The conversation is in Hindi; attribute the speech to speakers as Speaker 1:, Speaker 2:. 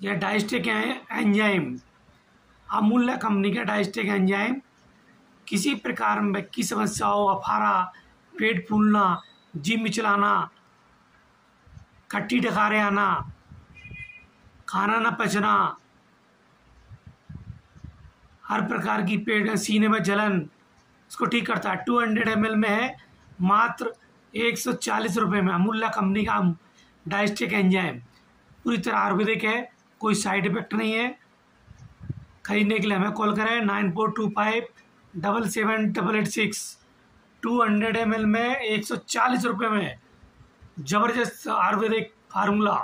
Speaker 1: यह डाइस्टिक एंजाइम अमूल्य कंपनी का डाइस्टिक एंजाइम किसी प्रकार में की समस्या हो, अफारा, पेट फूलना जी मिचलाना खट्टी डकारे आना, खाना न पचना, हर प्रकार की पेट सीने में जलन इसको ठीक करता है। टू हंड्रेड एम में है, मात्र एक सौ चालीस रुपये में अमूल्य कंपनी का डाइस्टिक एंजाइम पूरी तरह आयुर्वेदिक है। कोई साइड इफ़ेक्ट नहीं है। खरीदने के लिए हमें कॉल करें nine four two five double seven double eight six. Two hundred M में एक सौ चालीस रुपये में ज़बरदस्त आयुर्वेदिक फार्मूला।